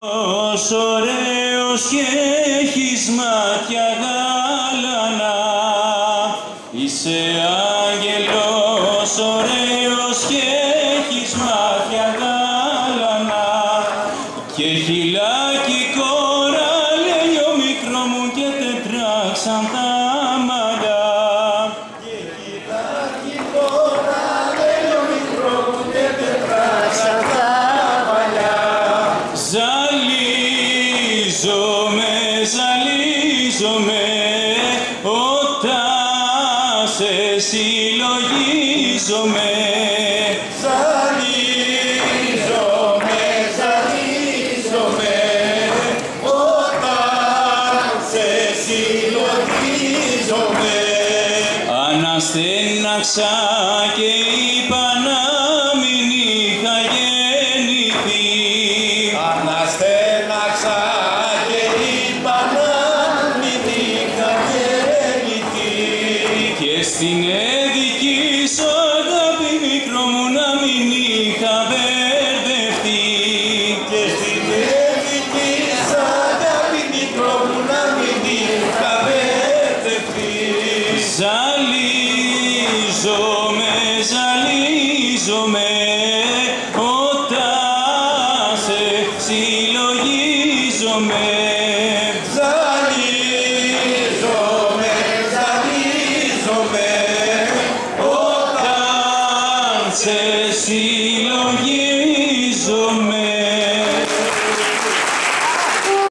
Ως ωραίος και έχεις μάτια γάλανα. Είσαι άγγελος ωραίος και έχεις μάτια γάλανα. Και χυλάκι Ζαλίζομαι, ζαλίζομαι όταν σε συλλογίζομαι. Ζαλίζομαι, ζαλίζομαι όταν σε συλλογίζομαι. Αναστέναξα και είπα να Και στην έδικη σου αγάπη μικρό μου να μην είχα μπερδευτεί. Και στην έδικη σ' αγάπη μικρό μου να μην είχα μπερδευτεί. Ζαλίζομαι, ζαλίζομαι όταν σε συλλογίζομαι. se silo